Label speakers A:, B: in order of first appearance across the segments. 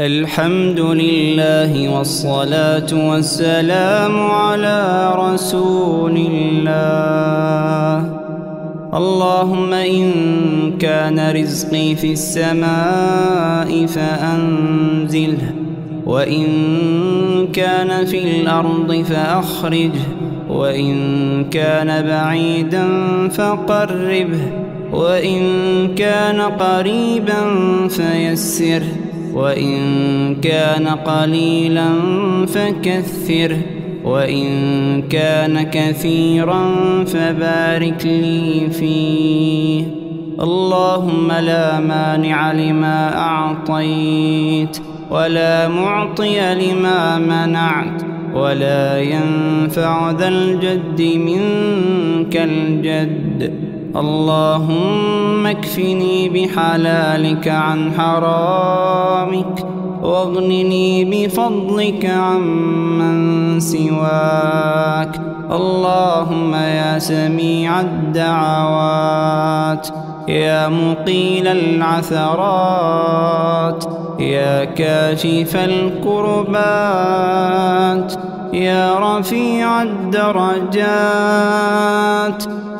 A: الحمد لله والصلاة والسلام على رسول الله. اللهم إن كان رزقي في السماء فأنزله وإن كان في الأرض فأخرجه وإن كان بعيدا فقربه وإن كان قريبا فيسره. وإن كان قليلا فكثره وإن كان كثيرا فبارك لي فيه. اللهم لا مانع لما أعطيت ولا معطي لما منعت ولا ينفع ذا الجد منك الجد. اللهم اكفني بحلالك عن حرامك واغنني بفضلك عمن سواك. اللهم يا سميع الدعوات يا مقيل العثرات يا كاشف الكربات يا رفيع الدرجات.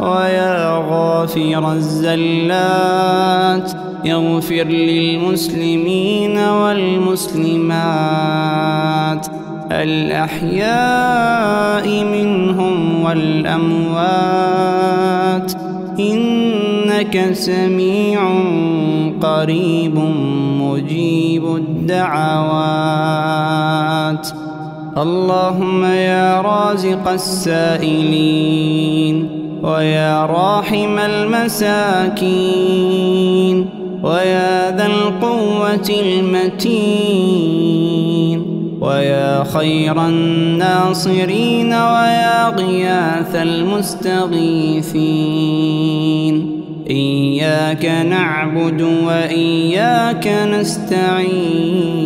A: ويا غافر الزلات. اغفر للمسلمين والمسلمات. الأحياء منهم والأموات. إنك سميع قريب مجيب الدعوات. اللهم يا رازق السائلين. ويا راحم المساكين ويا ذا القوة المتين ويا خير الناصرين ويا غياث المستغيثين إياك نعبد وإياك نستعين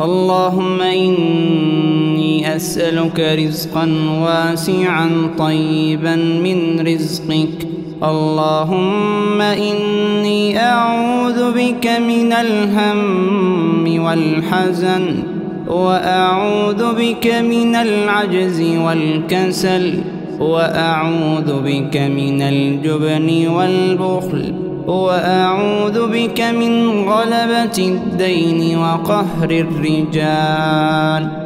A: اللهم إني أسألك رزقا واسعا طيبا من رزقك. اللهم إني أعوذ بك من الهم والحزن وأعوذ بك من العجز والكسل وأعوذ بك من الجبن والبخل وأعوذ بك من غلبة الدين وقهر الرجال.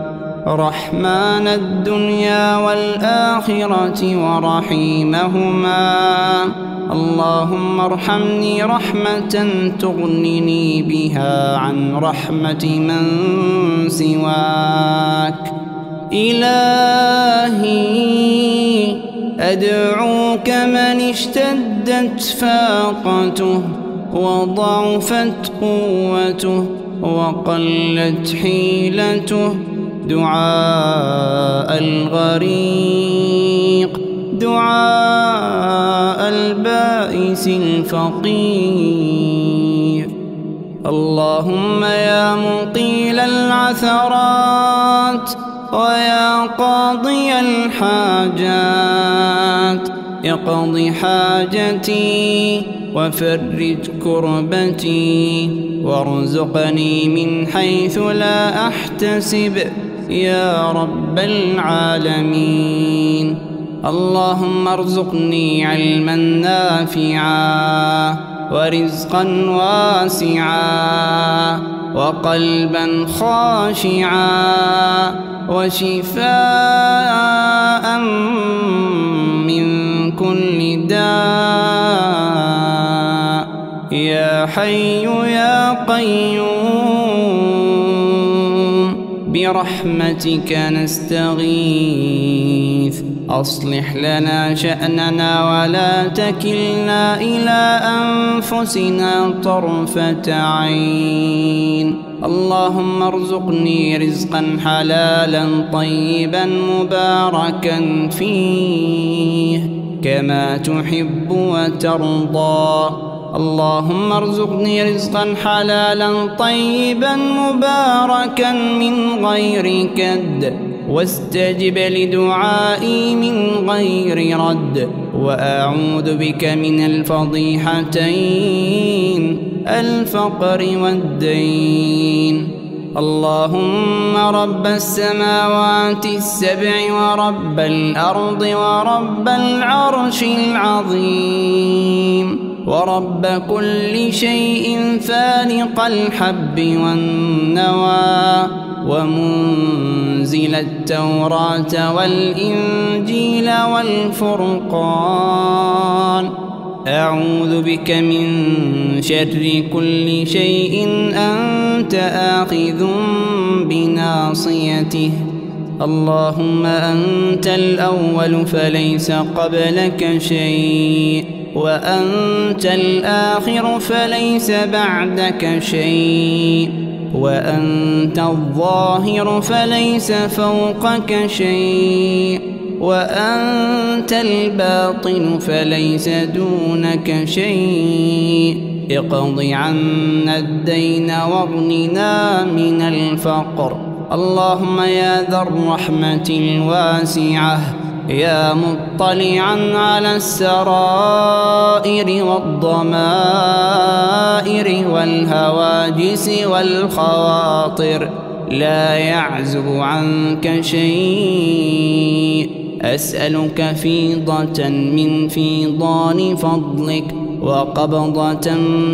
A: رحمن الدنيا والآخرة ورحيمهما. اللهم ارحمني رحمة تغنني بها عن رحمة من سواك. إلهي أدعوك من اشتدت فاقته وضعفت قوته وقلت حيلته. دعاء الغريق دعاء البائس الفقير. اللهم يا مقيل العثرات ويا قاضي الحاجات اقض حاجتي وفرج كربتي وارزقني من حيث لا أحتسب. يا رب العالمين. اللهم ارزقني علما نافعا ورزقا واسعا وقلبا خاشعا وشفاء من كل داء. يا حي يا قيوم. برحمتك نستغيث. أصلح لنا شأننا ولا تكلنا إلى أنفسنا طرفة عين. اللهم ارزقني رزقا حلالا طيبا مباركا فيه. كما تحب وترضى. اللهم ارزقني رزقا حلالا طيبا مباركا من غير كد. واستجب لدعائي من غير رد. وأعوذ بك من الفضيحتين الفقر والدين. اللهم رب السماوات السبع ورب الأرض ورب العرش العظيم. ورب كل شيء فالق الحب والنوى ومنزل التوراة والإنجيل والفرقان. أعوذ بك من شر كل شيء. أنت آخذ بناصيته. اللهم أنت الأول فليس قبلك شيء. وأنت الآخر فليس بعدك شيء وأنت الظاهر فليس فوقك شيء وأنت الباطن فليس دونك شيء اقض عنا الدين واغننا من الفقر اللهم يا ذا الرحمة الواسعة يا مطلعا على السرائر والضمائر والهواجس والخواطر. لا يعزب عنك شيء. أسألك فيضة من فيضان فضلك وقبضة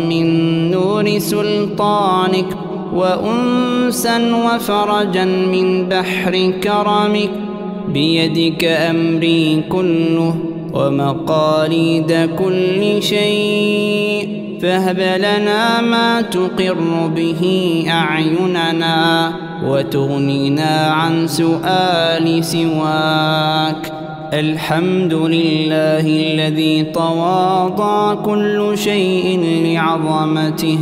A: من نور سلطانك وأنسا وفرجا من بحر كرمك. بيدك أمري كله ومقاليد كل شيء فهب لنا ما تقر به أعيننا وتغنينا عن سؤال سواك. الحمد لله الذي تواضع كل شيء لعظمته.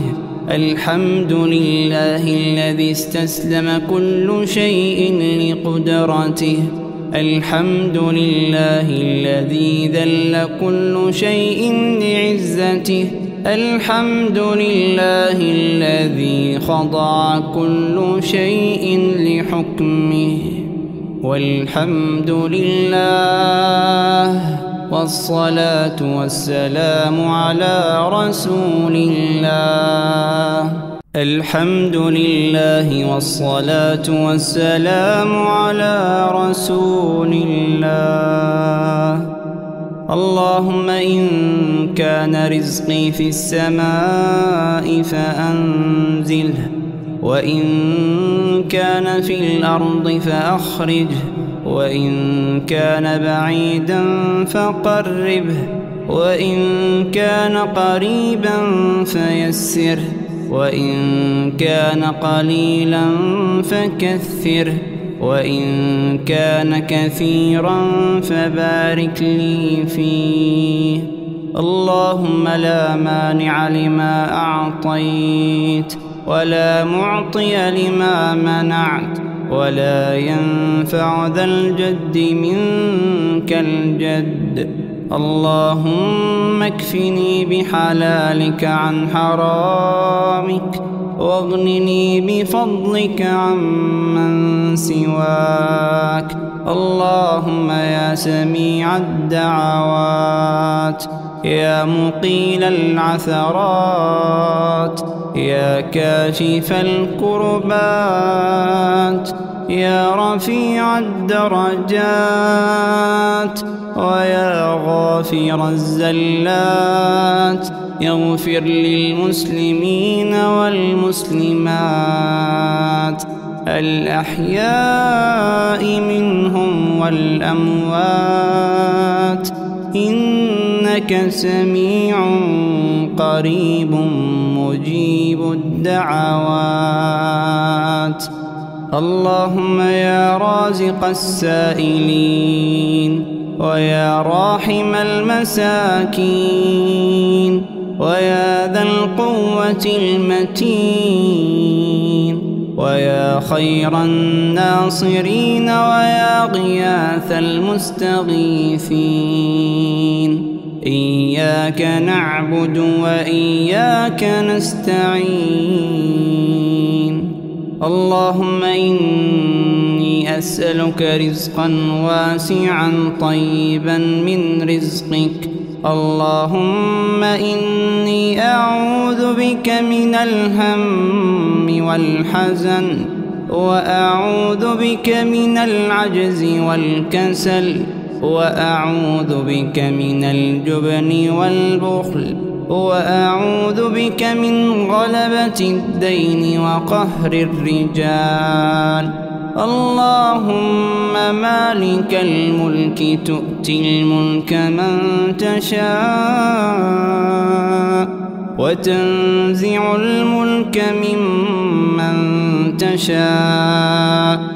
A: الحمد لله الذي استسلم كل شيء لقدرته. الحمد لله الذي ذل كل شيء لعزته. الحمد لله الذي خضع كل شيء لحكمه. والحمد لله والصلاة والسلام على رسول الله. الحمد لله والصلاة والسلام على رسول الله. اللهم إن كان رزقي في السماء فأنزله وإن كان في الأرض فأخرجه وإن كان بعيدا فقربه وإن كان قريبا فيسره. وإن كان قليلا فكثره وإن كان كثيرا فبارك لي فيه. اللهم لا مانع لما أعطيت ولا معطي لما منعت ولا ينفع ذا الجد منك الجد. اللهم اكفني بحلالك عن حرامك واغنني بفضلك عمن سواك. اللهم يا سميع الدعوات يا مقيل العثرات يا كاشف الكربات يا رفيع الدرجات. ويا غافر الزلات. يغفر للمسلمين والمسلمات. الأحياء منهم والأموات. إنك سميع قريب مجيب الدعوات. اللهم يا رازق السائلين. ويا راحم المساكين ويا ذا القوة المتين ويا خير الناصرين ويا غياث المستغيثين إياك نعبد وإياك نستعين اللهم إني أسألك رزقا واسعا طيبا من رزقك. اللهم إني أعوذ بك من الهم والحزن وأعوذ بك من العجز والكسل وأعوذ بك من الجبن والبخل. وأعوذ بك من غلبة الدين وقهر الرجال. اللهم مالك الملك تؤتي الملك من تشاء وتنزع الملك ممن تشاء.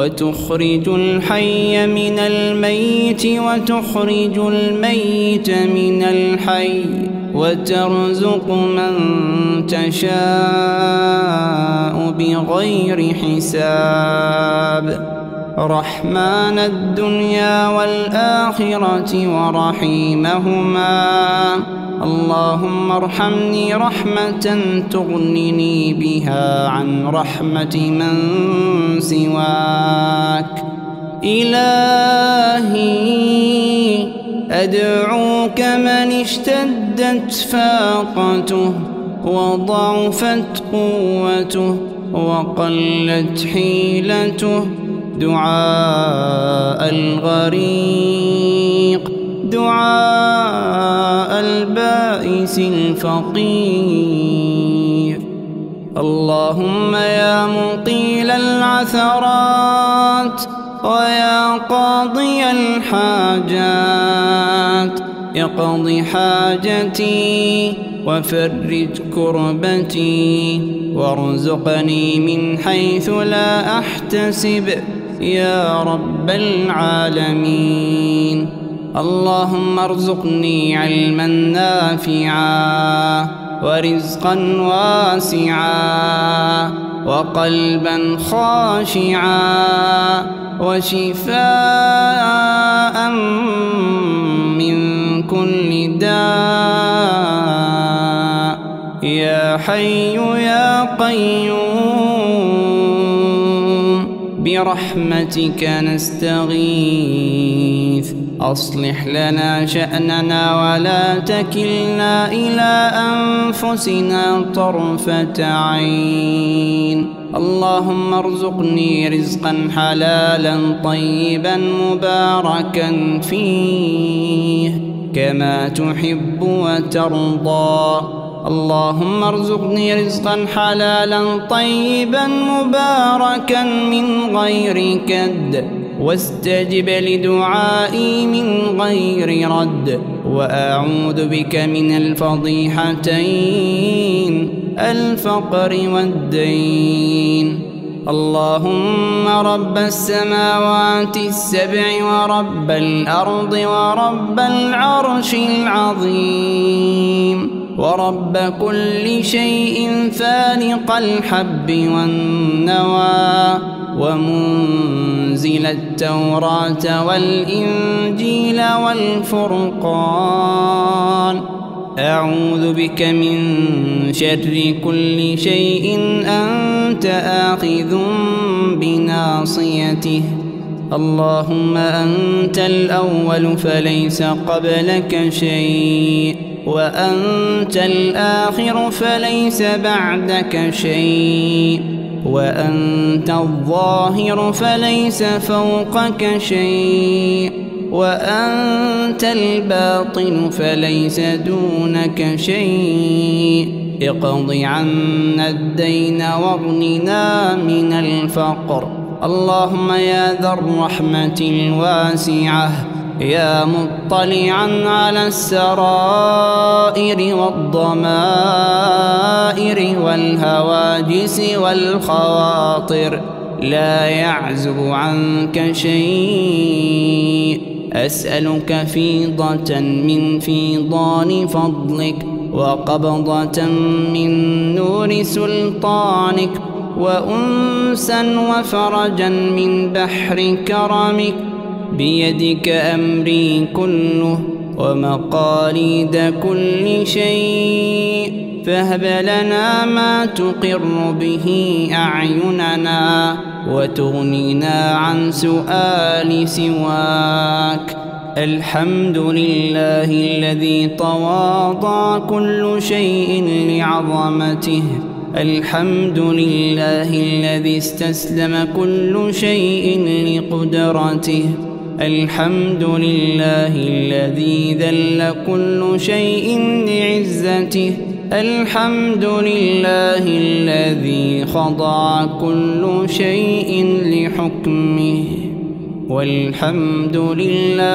A: وتخرج الحي من الميت وتخرج الميت من الحي وترزق من تشاء بغير حساب. رحمن الدنيا والآخرة ورحيمهما. اللهم ارحمني رحمة تغنني بها عن رحمة من سواك. إلهي أدعوك من اشتدت فاقته وضعفت قوته وقلت حيلته دعاء الغريق. دعاء البائس الفقير. اللهم يا مقيل العثرات ويا قاضي الحاجات اقض حاجتي وفرج كربتي وارزقني من حيث لا أحتسب يا رب العالمين. اللهم ارزقني علما نافعا ورزقا واسعا وقلبا خاشعا وشفاء من كل داء. يا حي يا قيوم. برحمتك نستغيث. أصلح لنا شأننا ولا تكلنا إلى أنفسنا طرفة عين. اللهم ارزقني رزقا حلالا طيبا مباركا فيه. كما تحب وترضى. اللهم ارزقني رزقا حلالا طيبا مباركا من غير كد. واستجب لدعائي من غير رد. وأعوذ بك من الفضيحتين الفقر والدين. اللهم رب السماوات السبع ورب الأرض ورب العرش العظيم. ورب كل شيء فالق الحب والنوى ومنزل التوراة والإنجيل والفرقان. أعوذ بك من شر كل شيء أنت آخذ بناصيته. اللهم أنت الأول فليس قبلك شيء وأنت الآخر فليس بعدك شيء وأنت الظاهر فليس فوقك شيء وأنت الباطن فليس دونك شيء. اقض عنا الدين واغننا من الفقر. اللهم يا ذا الرحمة الواسعة يا مطلعا على السرائر والضمائر والهواجس والخواطر لا يعزب عنك شيء. أسألك فيضة من فيضان فضلك وقبضة من نور سلطانك وأنسا وفرجا من بحر كرمك بيدك أمري كله ومقاليد كل شيء فهب لنا ما تقر به أعيننا وتغنينا عن سؤال سواك. الحمد لله الذي تواضع كل شيء لعظمته الحمد لله الذي استسلم كل شيء لقدرته. الحمد لله الذي ذل كل شيء لعزته. الحمد لله الذي خضع كل شيء لحكمه. والحمد لله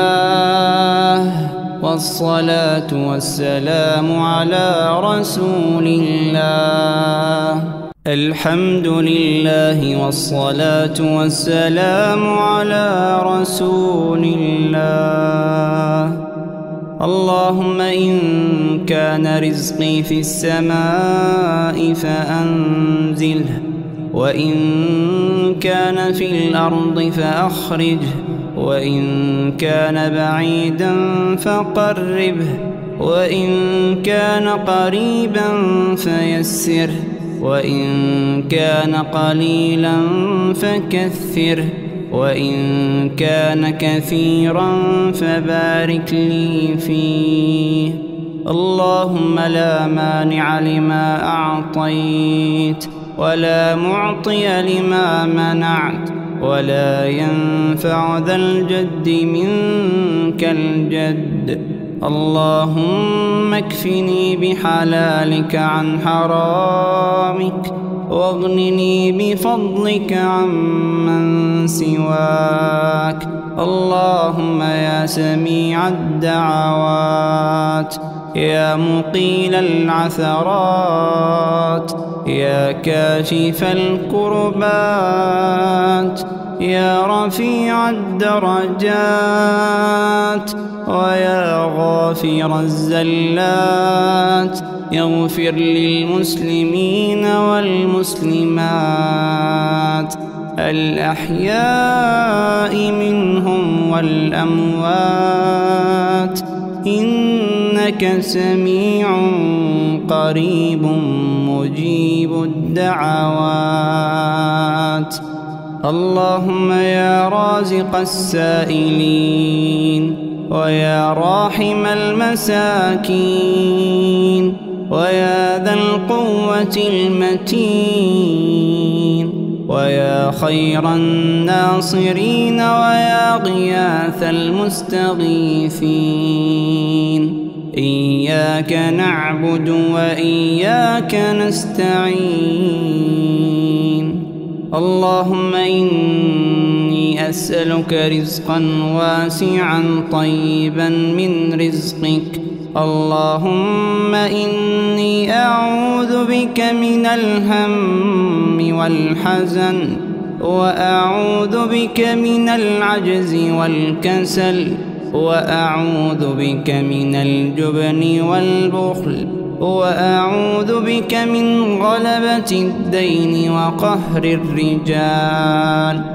A: والصلاة والسلام على رسول الله. الحمد لله والصلاة والسلام على رسول الله. اللهم إن كان رزقي في السماء فأنزله وإن كان في الأرض فأخرجه. وإن كان بعيدا فقربه وإن كان قريبا فيسره وإن كان قليلا فكثره وإن كان كثيرا فبارك لي فيه. اللهم لا مانع لما أعطيت ولا معطي لما منعت. ولا ينفع ذا الجد منك الجد. اللهم اكفني بحلالك عن حرامك واغنني بفضلك عمن سواك. اللهم يا سميع الدعوات يا مقيل العثرات. يا كاشف الكربات يا رفيع الدرجات ويا غافر الزلات. يغفر للمسلمين والمسلمات الأحياء منهم والأموات. إنك سميع قريب مجيب الدعوات. اللهم يا رازق السائلين ويا راحم المساكين ويا ذا القوة المتين. ويا خير الناصرين ويا غياث المستغيثين. إياك نعبد وإياك نستعين. اللهم إني أسألك رزقا واسعا طيبا من رزقك. اللهم إني أعوذ بك من الهم والحزن وأعوذ بك من العجز والكسل وأعوذ بك من الجبن والبخل وأعوذ بك من غلبة الدين وقهر الرجال.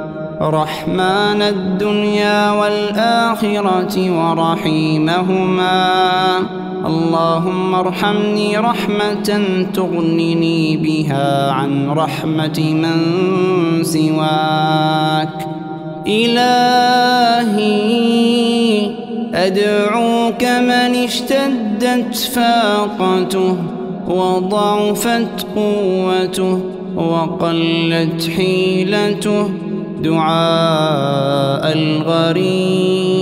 A: رحمن الدنيا والآخرة ورحيمهما. اللهم ارحمني رحمة تغنني بها عن رحمة من سواك. إلهي أدعوك من اشتدت فاقته وضعفت قوته وقلت حيلته. دعاء الغريق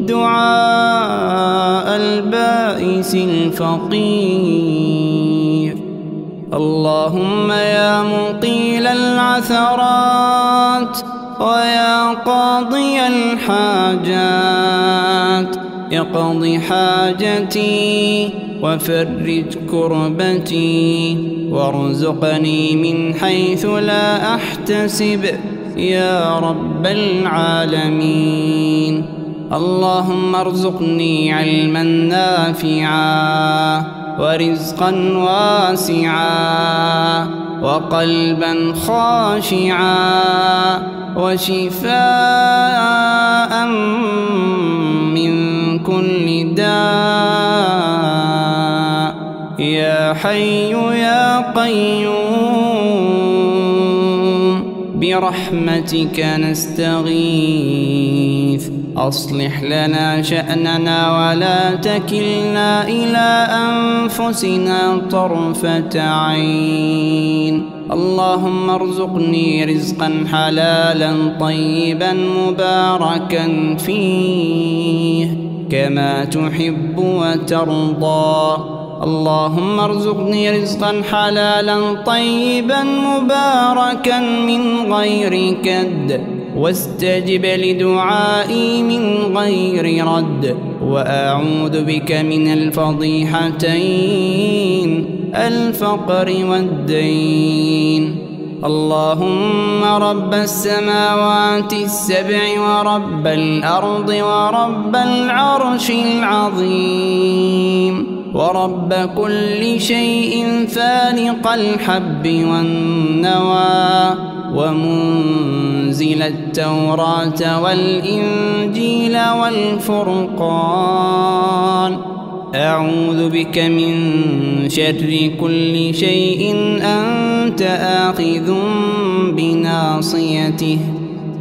A: دعاء البائس الفقير. اللهم يا مقيل العثرات ويا قاضي الحاجات اقض حاجتي وفرج كربتي وارزقني من حيث لا أحتسب. يا رب العالمين. اللهم ارزقني علما نافعا ورزقا واسعا وقلبا خاشعا وشفاء من كل داء. يا حي يا قيوم. برحمتك نستغيث. أصلح لنا شأننا ولا تكلنا إلى أنفسنا طرفة عين. اللهم ارزقني رزقا حلالا طيبا مباركا فيه. كما تحب وترضى. اللهم ارزقني رزقا حلالا طيبا مباركا من غير كد. واستجب لدعائي من غير رد. وأعوذ بك من الفضيحتين الفقر والدين. اللهم رب السماوات السبع ورب الأرض ورب العرش العظيم. ورب كل شيء فالق الحب والنوى ومنزل التوراة والإنجيل والفرقان. أعوذ بك من شر كل شيء أنت آخذ بناصيته.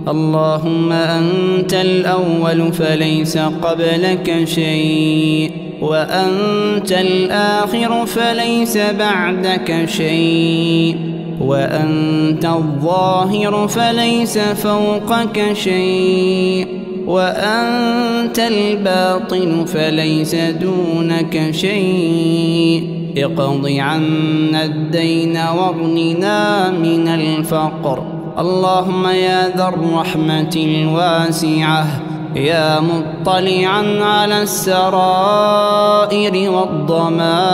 A: اللهم أنت الأول فليس قبلك شيء وأنت الآخر فليس بعدك شيء وأنت الظاهر فليس فوقك شيء وأنت الباطن فليس دونك شيء. اقض عنا الدين واغننا من الفقر. اللهم يا ذا الرحمة الواسعة يا مطلعا على السرائر والضمائر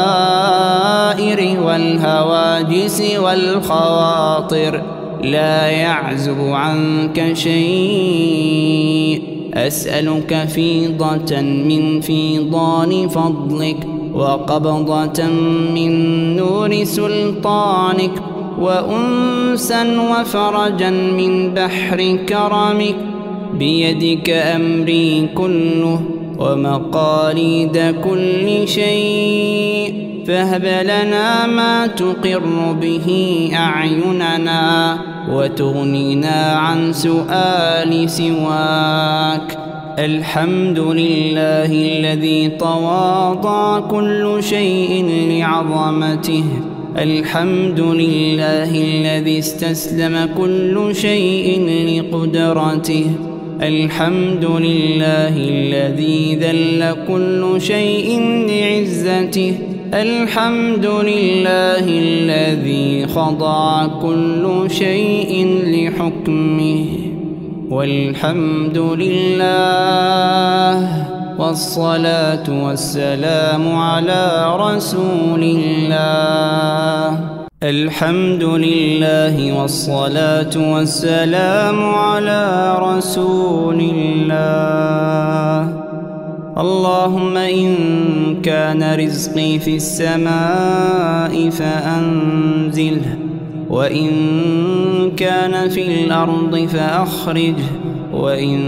A: والهواجس والخواطر لا يعزب عنك شيء. أسألك فيضة من فيضان فضلك وقبضة من نور سلطانك وأنسا وفرجا من بحر كرمك بيدك أمري كله ومقاليد كل شيء فهب لنا ما تقر به أعيننا وتغنينا عن سؤال سواك. الحمد لله الذي تواضع كل شيء لعظمته الحمد لله الذي استسلم كل شيء لقدرته. الحمد لله الذي ذل كل شيء لعزته. الحمد لله الذي خضع كل شيء لحكمه. والحمد لله والصلاة والسلام على رسول الله. الحمد لله والصلاة والسلام على رسول الله. اللهم إن كان رزقي في السماء فأنزله وإن كان في الأرض فأخرجه وإن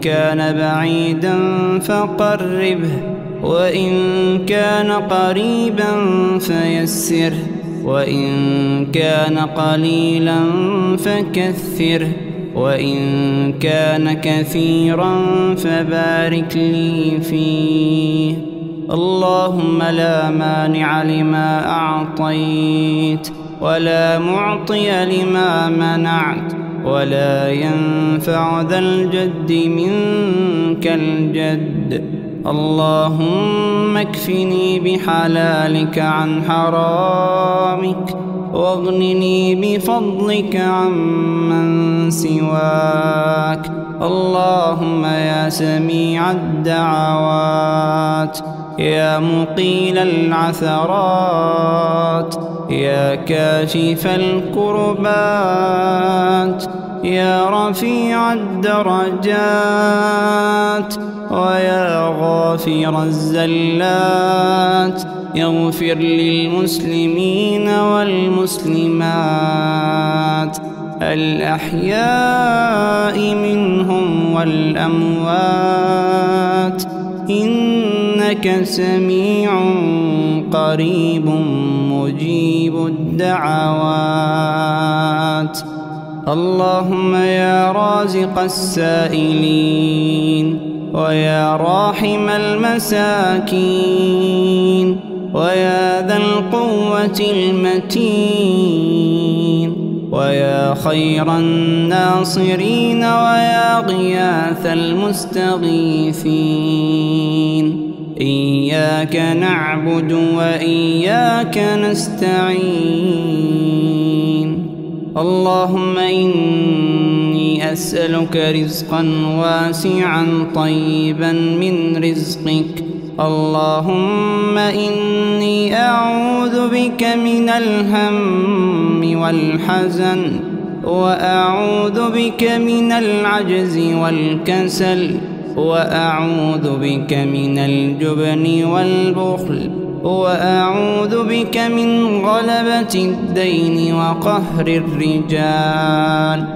A: كان بعيدا فقربه وإن كان قريبا فيسره وإن كان قليلا فكثره وإن كان كثيرا فبارك لي فيه. اللهم لا مانع لما أعطيت ولا معطي لما منعت ولا ينفع ذا الجد منك الجد. اللهم اكفني بحلالك عن حرامك واغنني بفضلك عمن سواك. اللهم يا سميع الدعوات يا مقيل العثرات. يا كاشف الكربات يا رفيع الدرجات ويا غافر الزلات. يغفر للمسلمين والمسلمات الأحياء منهم والأموات. إنك سميع قريب مجيب الدعوات. اللهم يا رازق السائلين ويا راحم المساكين ويا ذا القوة المتين. ويا خير الناصرين ويا غياث المستغيثين. إياك نعبد وإياك نستعين. اللهم إني أسألك رزقا واسعا طيبا من رزقك. اللهم إني أعوذ بك من الهم والحزن وأعوذ بك من العجز والكسل وأعوذ بك من الجبن والبخل وأعوذ بك من غلبة الدين وقهر الرجال.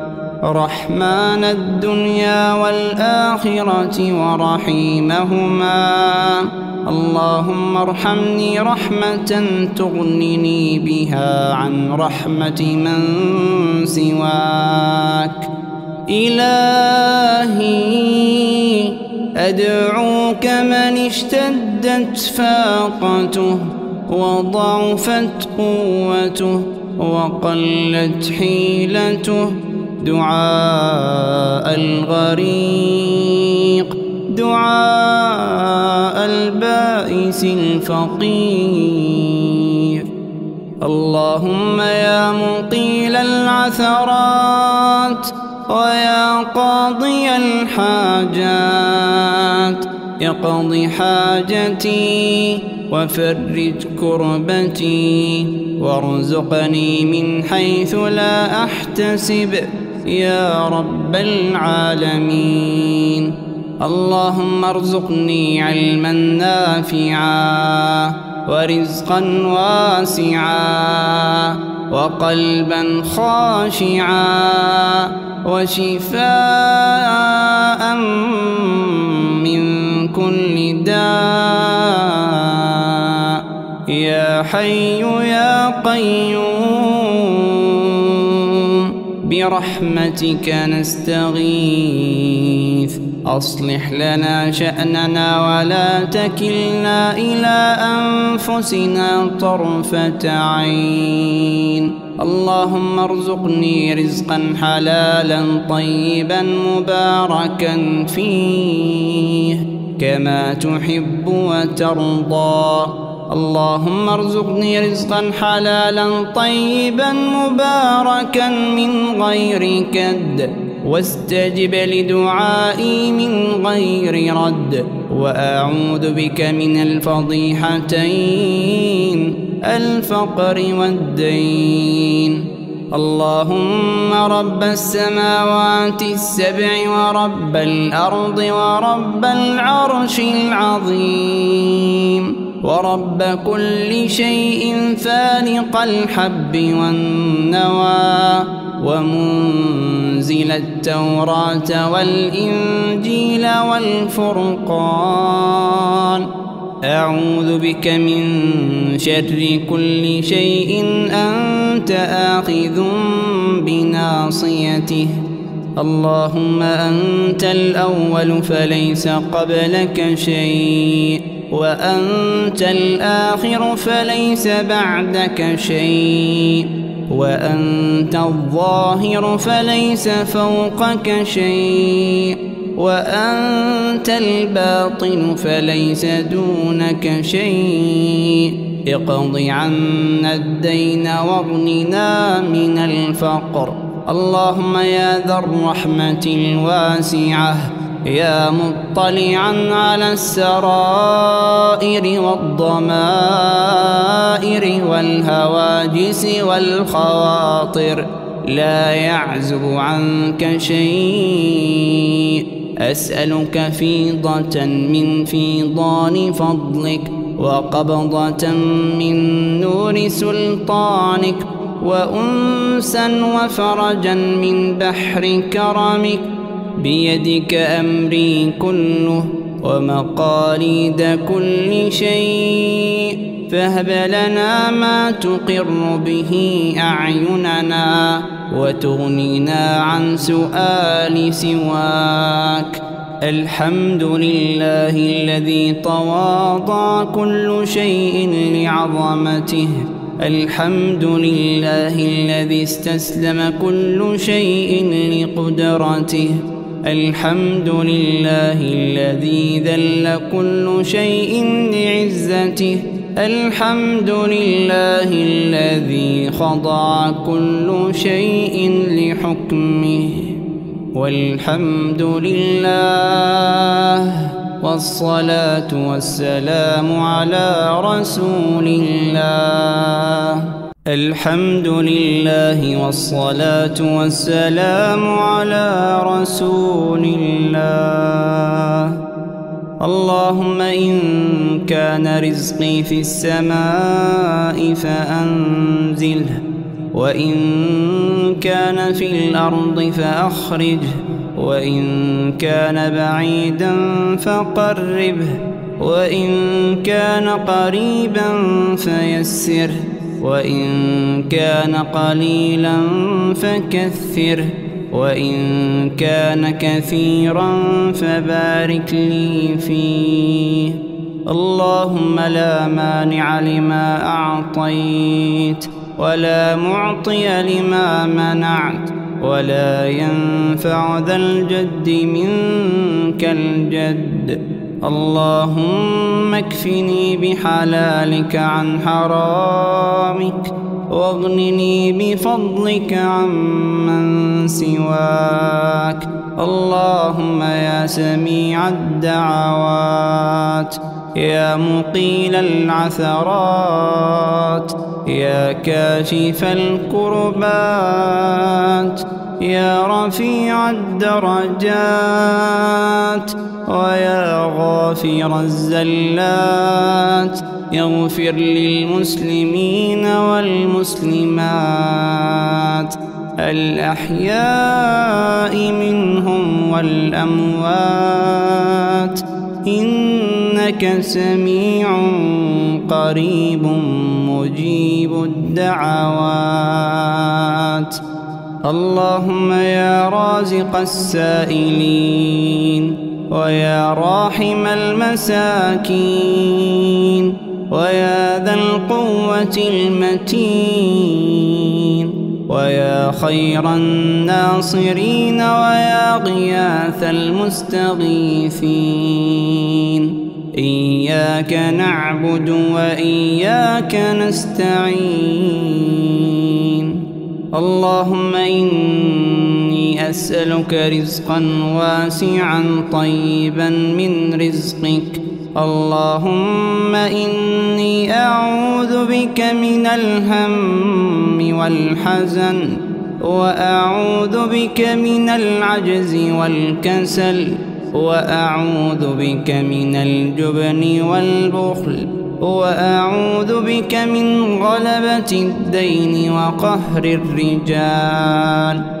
A: رحمن الدنيا والآخرة ورحيمهما. اللهم ارحمني رحمة تغنني بها عن رحمة من سواك. إلهي أدعوك من اشتدت فاقته وضعفت قوته وقلت حيلته. دعاء الغريق دعاء البائس الفقير. اللهم يا مقيل العثرات ويا قاضي الحاجات اقض حاجتي وفرج كربتي وارزقني من حيث لا أحتسب. يا رب العالمين. اللهم ارزقني علما نافعا ورزقا واسعا وقلبا خاشعا وشفاء من كل داء. يا حي يا قيوم. برحمتك نستغيث. أصلح لنا شأننا ولا تكلنا إلى أنفسنا طرفة عين. اللهم ارزقني رزقا حلالا طيبا مباركا فيه. كما تحب وترضى. اللهم ارزقني رزقا حلالا طيبا مباركا من غير كد. واستجب لدعائي من غير رد. وأعوذ بك من الفضيحتين الفقر والدين. اللهم رب السماوات السبع ورب الأرض ورب العرش العظيم. ورب كل شيء فالق الحب والنوى ومنزل التوراة والإنجيل والفرقان. أعوذ بك من شر كل شيء. أنت آخذ بناصيته. اللهم أنت الأول فليس قبلك شيء. وأنت الآخر فليس بعدك شيء وأنت الظاهر فليس فوقك شيء وأنت الباطن فليس دونك شيء اقض عنا الدين واغننا من الفقر اللهم يا ذا الرحمة الواسعة يا مطلعا على السرائر والضمائر والهواجس والخواطر لا يعزب عنك شيء. أسألك فيضة من فيضان فضلك وقبضة من نور سلطانك وأنسا وفرجا من بحر كرمك. بيدك أمري كله ومقاليد كل شيء فهب لنا ما تقر به أعيننا وتغنينا عن سؤال سواك. الحمد لله الذي تواضع كل شيء لعظمته. الحمد لله الذي استسلم كل شيء لقدرته. الحمد لله الذي ذل كل شيء لعزته. الحمد لله الذي خضع كل شيء لحكمه. والحمد لله والصلاة والسلام على رسول الله. الحمد لله والصلاة والسلام على رسول الله. اللهم إن كان رزقي في السماء فأنزله وإن كان في الأرض فأخرجه وإن كان بعيدا فقربه وإن كان قريبا فيسره. وإن كان قليلا فكثره وإن كان كثيرا فبارك لي فيه. اللهم لا مانع لما أعطيت ولا معطي لما منعت ولا ينفع ذا الجد منك الجد. اللهم اكفني بحلالك عن حرامك واغنني بفضلك عمن سواك. اللهم يا سميع الدعوات يا مقيل العثرات يا كاشف الكربات يا رفيع الدرجات. ويا غافر الزلات. يغفر للمسلمين والمسلمات. الأحياء منهم والأموات. إنك سميع قريب مجيب الدعوات. اللهم يا رازق السائلين. ويا راحم المساكين ويا ذا القوة المتين ويا خير الناصرين ويا غياث المستغيثين إياك نعبد وإياك نستعين اللهم إني أسألك رزقا واسعا طيبا من رزقك. اللهم إني أعوذ بك من الهم والحزن وأعوذ بك من العجز والكسل وأعوذ بك من الجبن والبخل وأعوذ بك من غلبة الدين وقهر الرجال.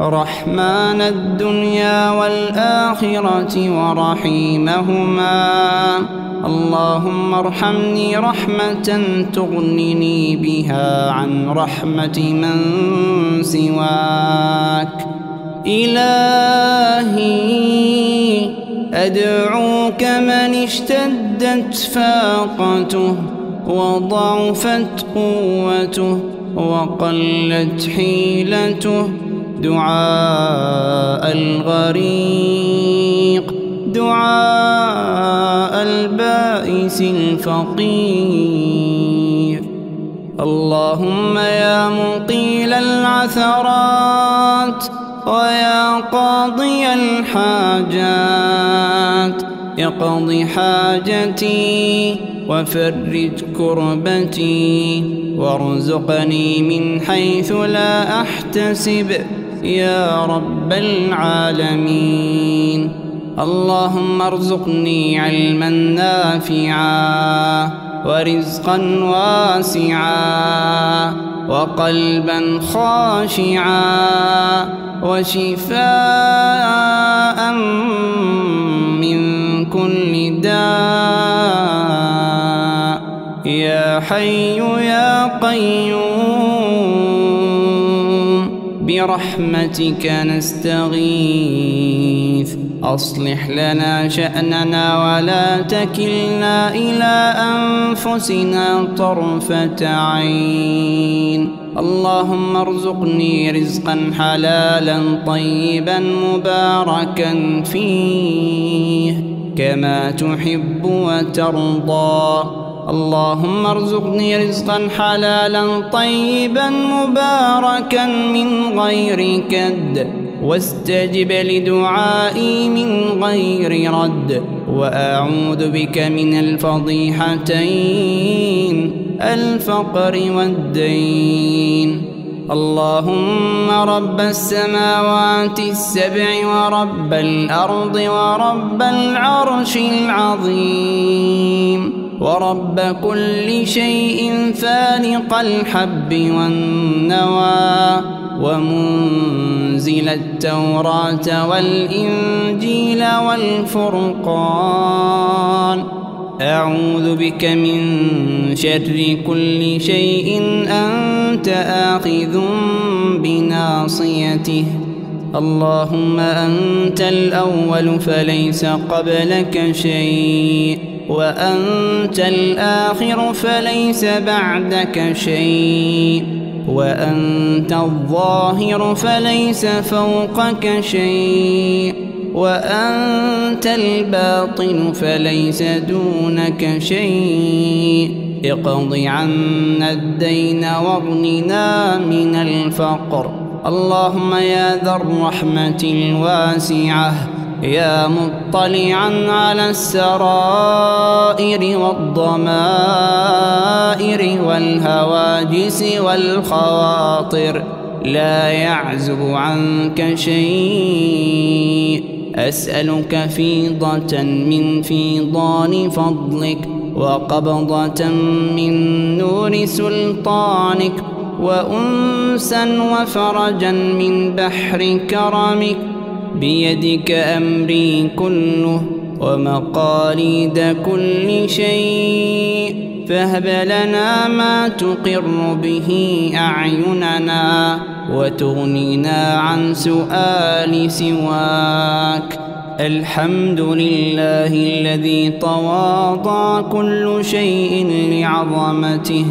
A: رحمن الدنيا والآخرة ورحيمهما. اللهم ارحمني رحمة تغنني بها عن رحمة من سواك. إلهي أدعوك من اشتدت فاقته وضعفت قوته وقلت حيلته. دعاء الغريق دعاء البائس الفقير. اللهم يا مقيل العثرات ويا قاضي الحاجات يقضي حاجتي وفرج كربتي وارزقني من حيث لا أحتسب. يا رب العالمين. اللهم ارزقني علما نافعا ورزقا واسعا وقلبا خاشعا وشفاء من كل داء. يا حي يا قيوم. برحمتك نستغيث. أصلح لنا شأننا ولا تكلنا إلى أنفسنا طرفة عين. اللهم ارزقني رزقا حلالا طيبا مباركا فيه. كما تحب وترضى. اللهم ارزقني رزقا حلالا طيبا مباركا من غير كد. واستجب لدعائي من غير رد. وأعوذ بك من الفضيحتين الفقر والدين. اللهم رب السماوات السبع ورب الأرض ورب العرش العظيم. ورب كل شيء فالق الحب والنوى ومنزل التوراة والإنجيل والفرقان. أعوذ بك من شر كل شيء. أنت آخذ بناصيته. اللهم أنت الأول فليس قبلك شيء. وأنت الآخر فليس بعدك شيء. وأنت الظاهر فليس فوقك شيء. وأنت الباطن فليس دونك شيء. اقض عنا الدين واغننا من الفقر. اللهم يا ذا الرحمة الواسعة. يا مطلعا على السرائر والضمائر والهواجس والخواطر. لا يعزب عنك شيء. أسألك فيضة من فيضان فضلك وقبضة من نور سلطانك وأنسا وفرجا من بحر كرمك. بيدك أمري كله ومقاليد كل شيء فهب لنا ما تقر به أعيننا وتغنينا عن سؤال سواك. الحمد لله الذي تواضع كل شيء لعظمته.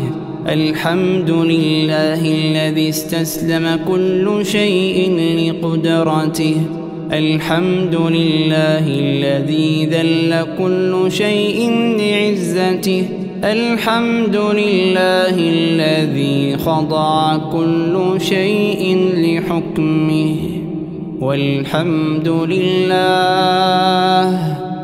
A: الحمد لله الذي استسلم كل شيء لقدرته. الحمد لله الذي ذل كل شيء لعزته. الحمد لله الذي خضع كل شيء لحكمه. والحمد لله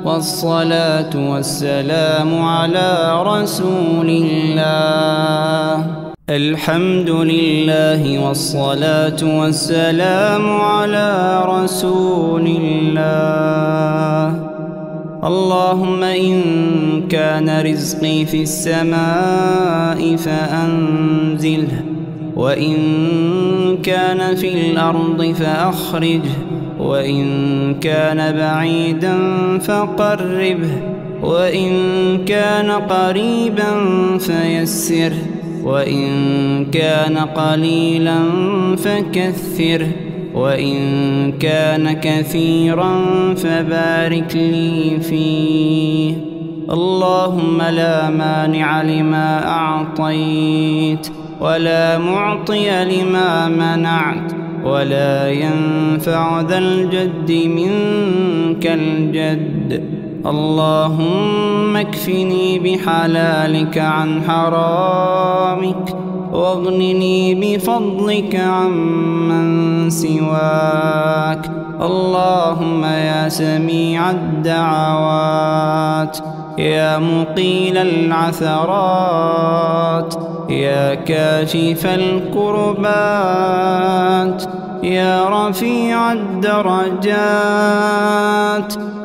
A: والصلاة والسلام على رسول الله. الحمد لله والصلاة والسلام على رسول الله. اللهم إن كان رزقي في السماء فأنزله وإن كان في الأرض فأخرجه وإن كان بعيدا فقربه وإن كان قريبا فيسره. وإن كان قليلا فكثره وإن كان كثيرا فبارك لي فيه. اللهم لا مانع لما أعطيت ولا معطي لما منعت ولا ينفع ذا الجد منك الجد. اللهم اكفني بحلالك عن حرامك واغنني بفضلك عمن سواك. اللهم يا سميع الدعوات يا مقيل العثرات يا كاشف الكربات يا رفيع الدرجات.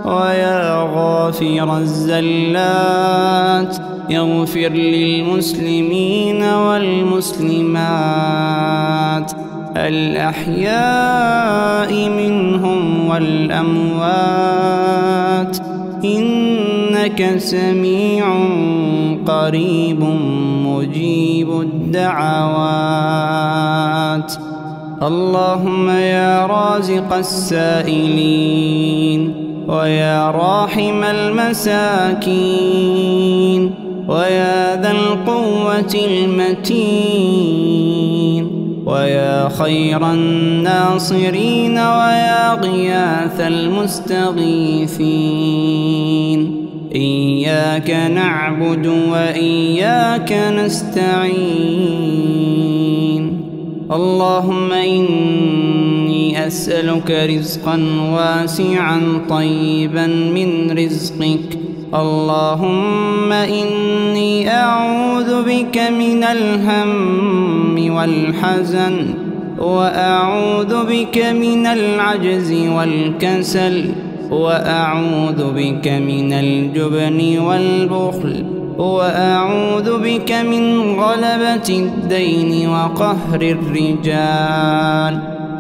A: ويا غافر الزلات. يغفر للمسلمين والمسلمات. الأحياء منهم والأموات. إنك سميع قريب مجيب الدعوات. اللهم يا رازق السائلين. ويا راحم المساكين ويا ذا القوة المتين ويا خير الناصرين ويا غياث المستغيثين إياك نعبد وإياك نستعين اللهم إني أسألك رزقا واسعا طيبا من رزقك. اللهم إني أعوذ بك من الهم والحزن وأعوذ بك من العجز والكسل وأعوذ بك من الجبن والبخل وأعوذ بك من غلبة الدين وقهر الرجال.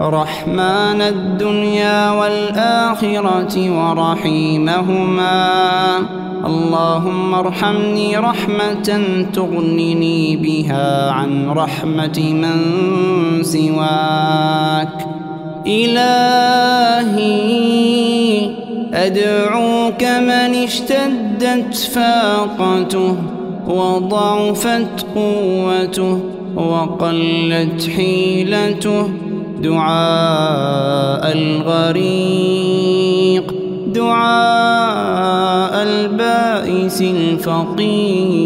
A: رحمن الدنيا والآخرة ورحيمهما. اللهم ارحمني رحمة تغنني بها عن رحمة من سواك. إلهي أدعوك من اشتدت فاقته وضعفت قوته وقلت حيلته. دعاء الغريق دعاء البائس الفقير.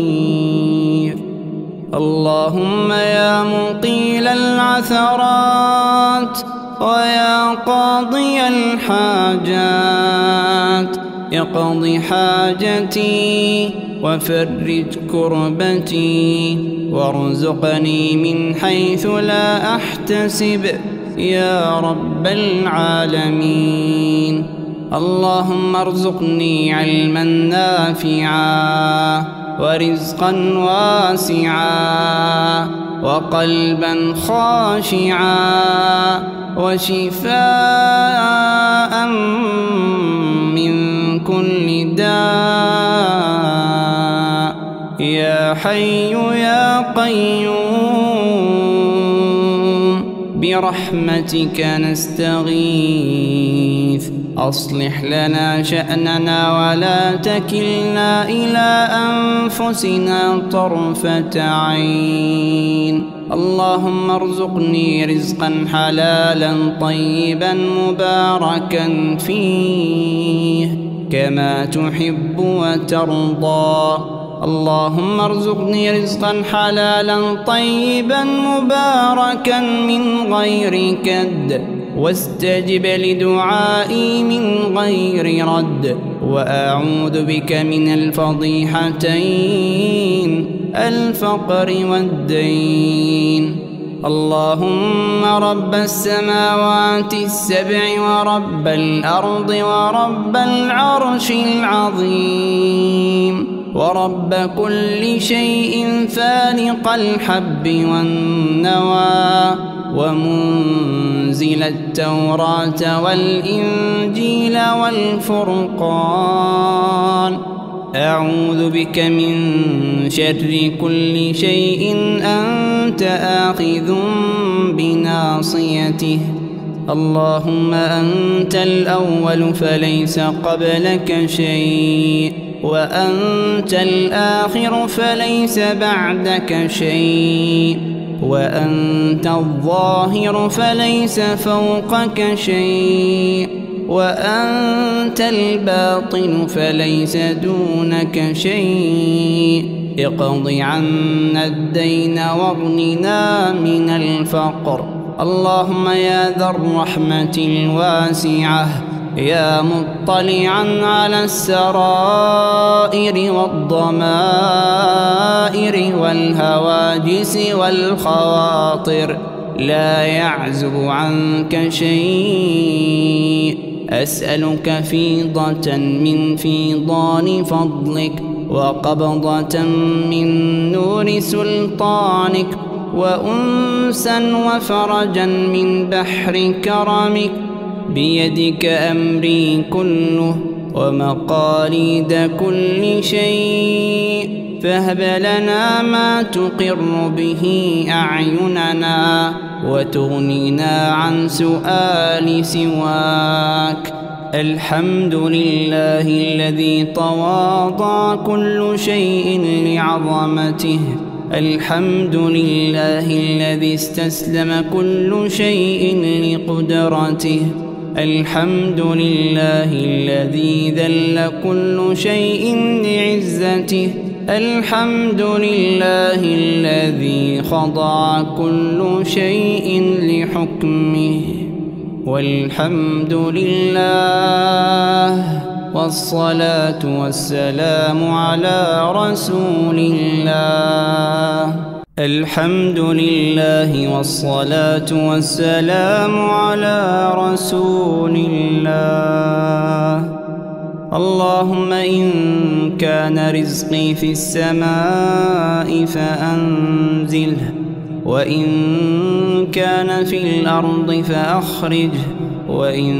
A: اللهم يا مقيل العثرات ويا قاضي الحاجات اقض حاجتي وفرج كربتي وارزقني من حيث لا أحتسب. يا رب العالمين. اللهم ارزقني علما نافعا ورزقا واسعا وقلبا خاشعا وشفاء من كل داء. يا حي يا قيوم. برحمتك نستغيث. أصلح لنا شأننا ولا تكلنا إلى أنفسنا طرفة عين. اللهم ارزقني رزقا حلالا طيبا مباركا فيه. كما تحب وترضى. اللهم ارزقني رزقا حلالا طيبا مباركا من غير كد. واستجب لدعائي من غير رد. وأعوذ بك من الفضيحتين الفقر والدين. اللهم رب السماوات السبع ورب الأرض ورب العرش العظيم. ورب كل شيء فالق الحب والنوى ومنزل التوراة والإنجيل والفرقان. أعوذ بك من شر كل شيء أنت آخذ بناصيته. اللهم أنت الأول فليس قبلك شيء وأنت الآخر فليس بعدك شيء وأنت الظاهر فليس فوقك شيء وأنت الباطن فليس دونك شيء. اقض عنا الدين واغننا من الفقر. اللهم يا ذا الرحمة الواسعة يا مطلعا على السرائر والضمائر والهواجس والخواطر لا يعزب عنك شيء. أسألك فيضة من فيضان فضلك وقبضة من نور سلطانك. وأنسا وفرجا من بحر كرمك بيدك أمري كله ومقاليد كل شيء فهب لنا ما تقر به أعيننا وتغنينا عن سؤال سواك. الحمد لله الذي تواضع كل شيء لعظمته الحمد لله الذي استسلم كل شيء لقدرته. الحمد لله الذي ذل كل شيء لعزته. الحمد لله الذي خضع كل شيء لحكمه. والحمد لله والصلاة والسلام على رسول الله. الحمد لله والصلاة والسلام على رسول الله. اللهم إن كان رزقي في السماء فأنزله وإن كان في الأرض فأخرجه. وإن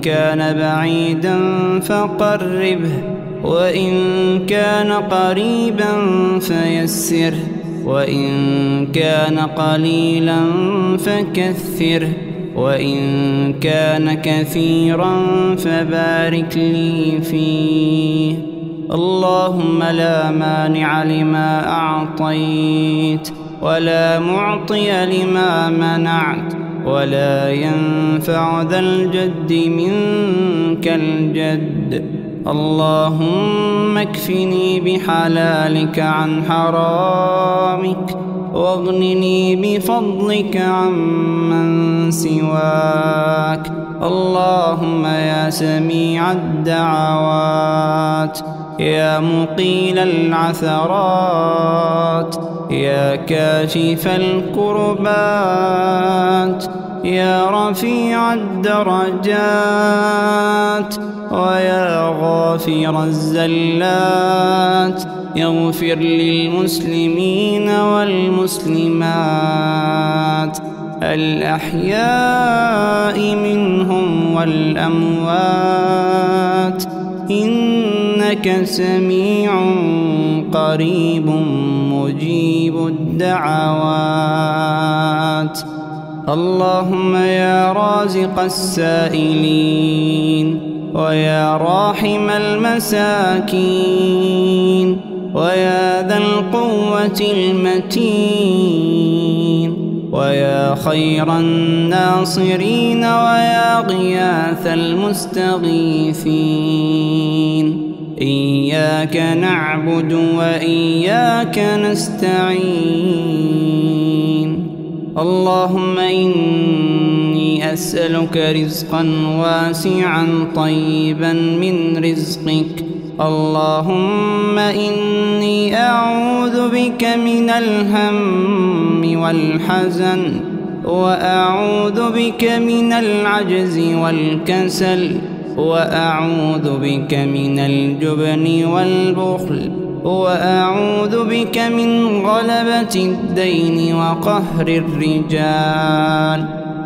A: كان بعيدا فقربه وإن كان قريبا فيسره وإن كان قليلا فكثره وإن كان كثيرا فبارك لي فيه. اللهم لا مانع لما أعطيت ولا معطي لما منعت ولا ينفع ذا الجد منك الجد. اللهم اكفني بحلالك عن حرامك واغنني بفضلك عمن سواك. اللهم يا سميع الدعوات يا مقيل العثرات. يا كاشف الكربات يا رفيع الدرجات ويا غافر الزلات. يغفر للمسلمين والمسلمات الأحياء منهم والأموات. إنك سميع قريب مجيب. الدعوات. اللهم يا رازق السائلين ويا راحم المساكين ويا ذا القوة المتين. ويا خير الناصرين ويا غياث المستغيثين. إياك نعبد وإياك نستعين. اللهم إني أسألك رزقا واسعا طيبا من رزقك. اللهم إني أعوذ بك من الهم والحزن وأعوذ بك من العجز والكسل وأعوذ بك من الجبن والبخل وأعوذ بك من غلبة الدين وقهر الرجال.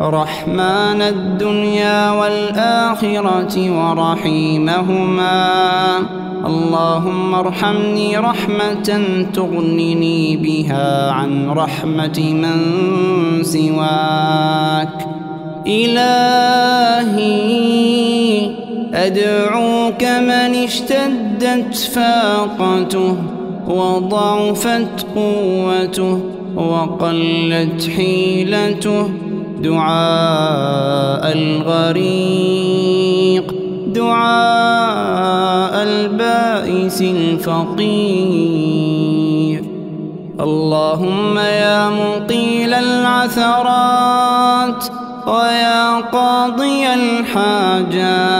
A: رحمن الدنيا والآخرة ورحيمهما. اللهم ارحمني رحمة تغنني بها عن رحمة من سواك. إلهي أدعوك من اشتدت فاقته وضعفت قوته وقلت حيلته. دعاء الغريق دعاء البائس الفقير. اللهم يا مقيل العثرات ويا قاضي الحاجات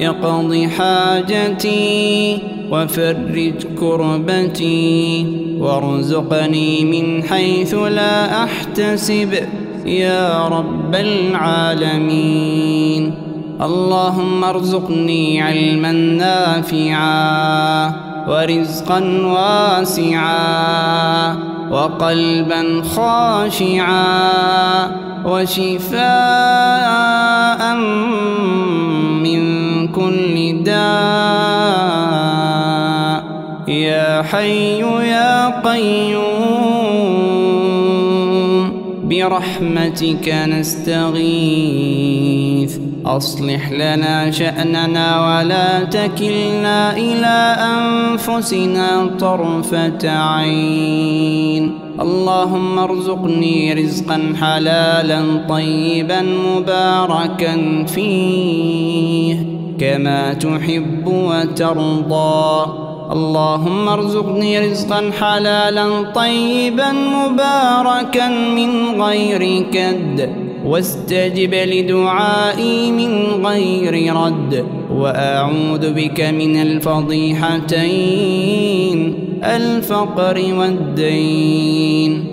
A: اقض حاجتي وفرج كربتي وارزقني من حيث لا أحتسب. يا رب العالمين. اللهم ارزقني علما نافعا ورزقا واسعا وقلبا خاشعا وشفاء من كل داء. يا حي يا قيوم. برحمتك نستغيث. أصلح لنا شأننا ولا تكلنا إلى أنفسنا طرفة عين. اللهم ارزقني رزقا حلالا طيبا مباركا فيه. كما تحب وترضى. اللهم ارزقني رزقا حلالا طيبا مباركا من غير كد. واستجب لدعائي من غير رد. وأعوذ بك من الفضيحتين الفقر والدين.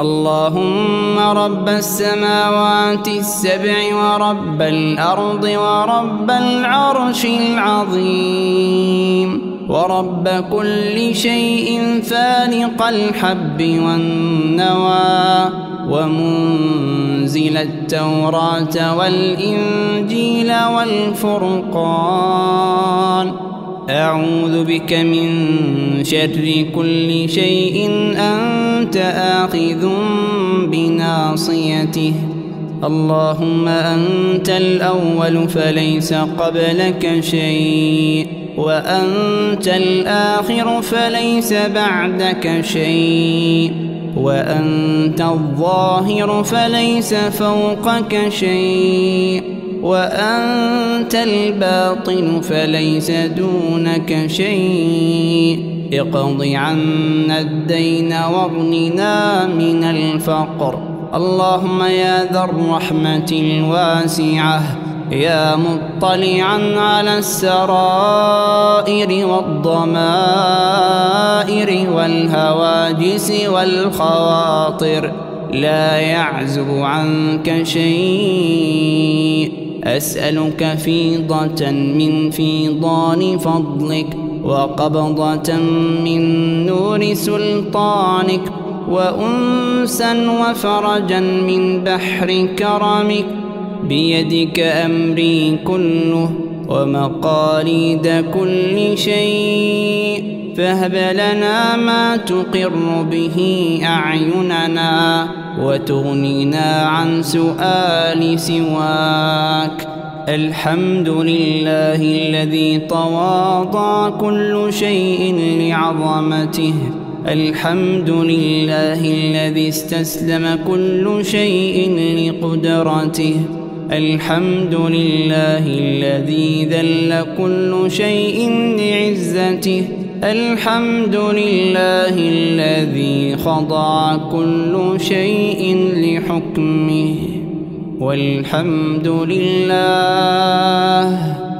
A: اللهم رب السماوات السبع ورب الأرض ورب العرش العظيم. ورب كل شيء فالق الحب والنوى ومنزل التوراة والإنجيل والفرقان. أعوذ بك من شر كل شيء. أنت آخذ بناصيته. اللهم أنت الأول فليس قبلك شيء. وأنت الآخر فليس بعدك شيء وأنت الظاهر فليس فوقك شيء وأنت الباطن فليس دونك شيء اقض عنا الدين واغننا من الفقر اللهم يا ذا الرحمة الواسعة يا مطلعا على السرائر والضمائر والهواجس والخواطر لا يعزب عنك شيء. أسألك فيضة من فيضان فضلك وقبضة من نور سلطانك وأنسا وفرجا من بحر كرمك. بيدك أمري كله ومقاليد كل شيء فهب لنا ما تقر به أعيننا وتغنينا عن سؤال سواك. الحمد لله الذي تواضع كل شيء لعظمته. الحمد لله الذي استسلم كل شيء لقدرته. الحمد لله الذي ذل كل شيء لعزته. الحمد لله الذي خضع كل شيء لحكمه. والحمد لله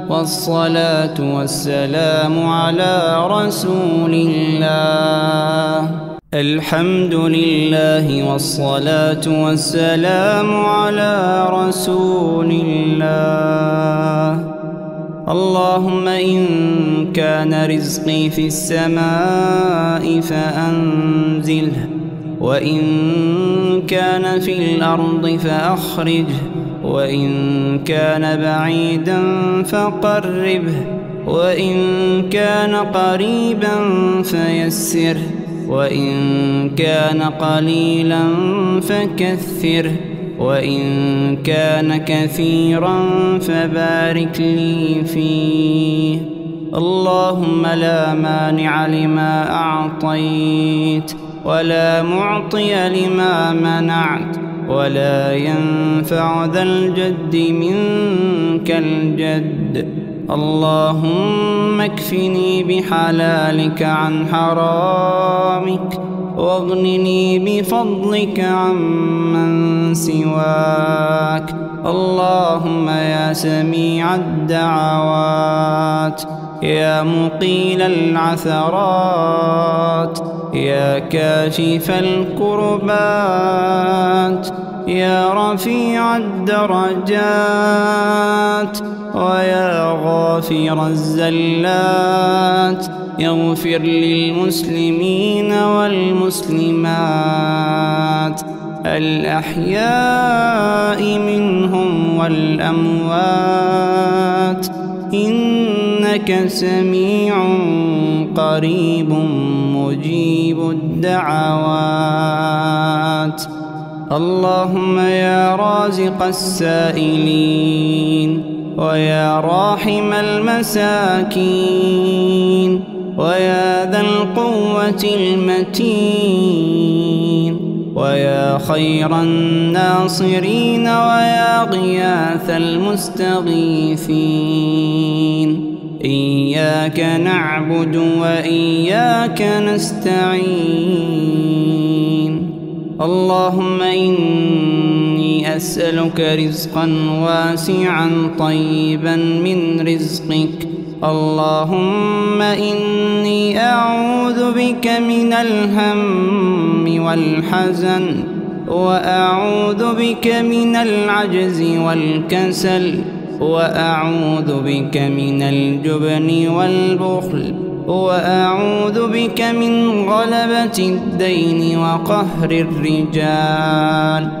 A: والصلاة والسلام على رسول الله. الحمد لله والصلاة والسلام على رسول الله. اللهم إن كان رزقي في السماء فأنزله وإن كان في الأرض فأخرجه وإن كان بعيدا فقربه وإن كان قريبا فيسره. وإن كان قليلا فكثره وإن كان كثيرا فبارك لي فيه. اللهم لا مانع لما أعطيت ولا معطي لما منعت ولا ينفع ذا الجد منك الجد. اللهم اكفني بحلالك عن حرامك واغنني بفضلك عمن سواك. اللهم يا سميع الدعوات يا مقيل العثرات يا كاشف الكربات يا رفيع الدرجات. ويا غافر الزلات. يغفر للمسلمين والمسلمات. الأحياء منهم والأموات. إنك سميع قريب مجيب الدعوات. اللهم يا رازق السائلين. ويا راحم المساكين ويا ذا القوة المتين ويا خير الناصرين ويا غياث المستغيثين إياك نعبد وإياك نستعين اللهم إني أسألك رزقا واسعا طيبا من رزقك. اللهم إني أعوذ بك من الهم والحزن وأعوذ بك من العجز والكسل وأعوذ بك من الجبن والبخل وأعوذ بك من غلبة الدين وقهر الرجال.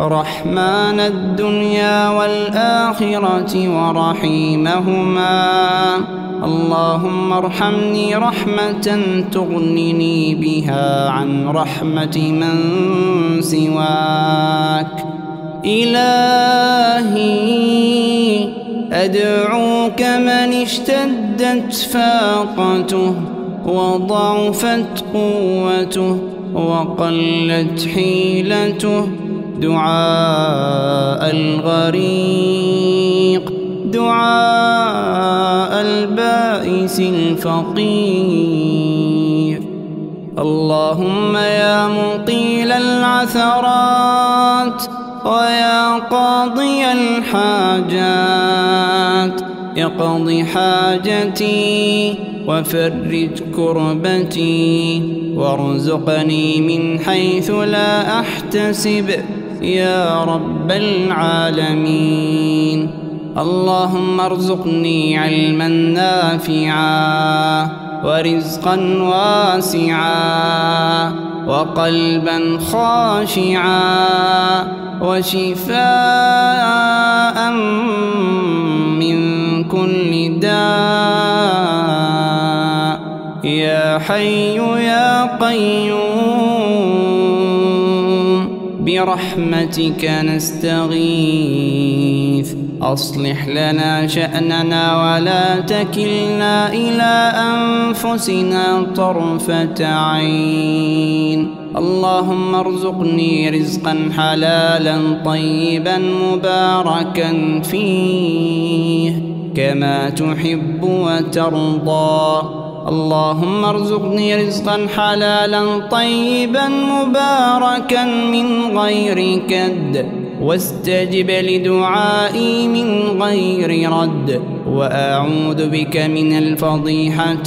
A: رحمن الدنيا والآخرة ورحيمهما. اللهم ارحمني رحمة تغنني بها عن رحمة من سواك. إلهي أدعوك من اشتدت فاقته وضعفت قوته وقلت حيلته. دعاء الغريق دعاء البائس الفقير. اللهم يا مقيل العثرات ويا قاضي الحاجات اقض حاجتي وفرج كربتي وارزقني من حيث لا أحتسب. يا رب العالمين. اللهم ارزقني علما نافعا ورزقا واسعا وقلبا خاشعا وشفاء من كل داء. يا حي يا قيوم. برحمتك نستغيث. أصلح لنا شأننا ولا تكلنا إلى أنفسنا طرفة عين. اللهم ارزقني رزقا حلالا طيبا مباركا فيه. كما تحب وترضى. اللهم ارزقني رزقا حلالا طيبا مباركا من غير كد. واستجب لدعائي من غير رد. وأعوذ بك من الفضيحتين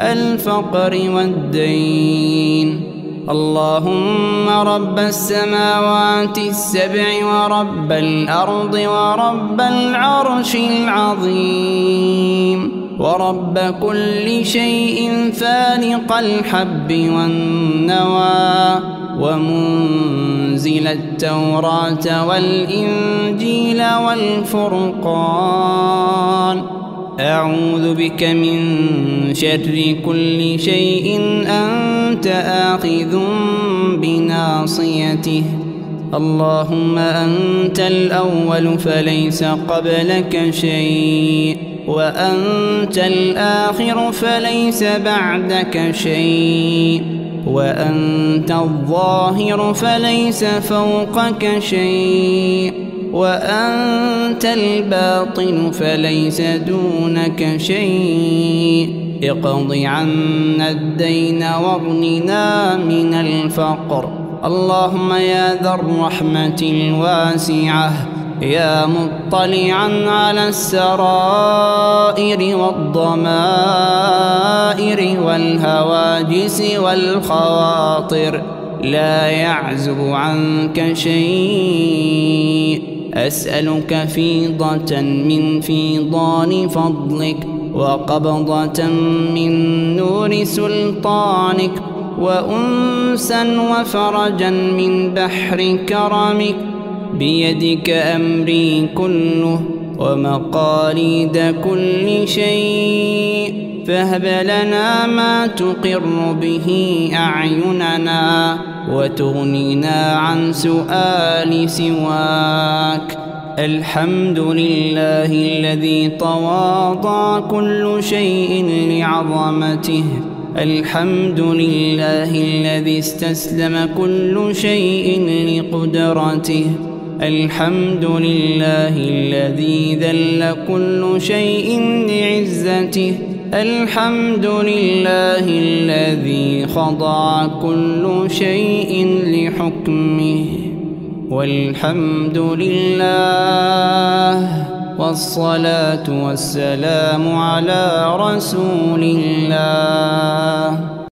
A: الفقر والدين. اللهم رب السماوات السبع ورب الأرض ورب العرش العظيم. ورب كل شيء فالق الحب والنوى ومنزل التوراة والإنجيل والفرقان. أعوذ بك من شر كل شيء أنت آخذ بناصيته. اللهم أنت الأول فليس قبلك شيء. وأنت الآخر فليس بعدك شيء وأنت الظاهر فليس فوقك شيء وأنت الباطن فليس دونك شيء اقض عنا الدين واغننا من الفقر اللهم يا ذا الرحمة الواسعة يا مطلعا على السرائر والضمائر والهواجس والخواطر. لا يعزب عنك شيء. أسألك فيضة من فيضان فضلك وقبضة من نور سلطانك وأنسا وفرجا من بحر كرمك. بيدك أمري كله ومقاليد كل شيء فهب لنا ما تقر به أعيننا وتغنينا عن سؤال سواك. الحمد لله الذي تواضع كل شيء لعظمته. الحمد لله الذي استسلم كل شيء لقدرته. الحمد لله الذي ذل كل شيء لعزته. الحمد لله الذي خضع كل شيء لحكمه. والحمد لله والصلاة والسلام على رسول الله.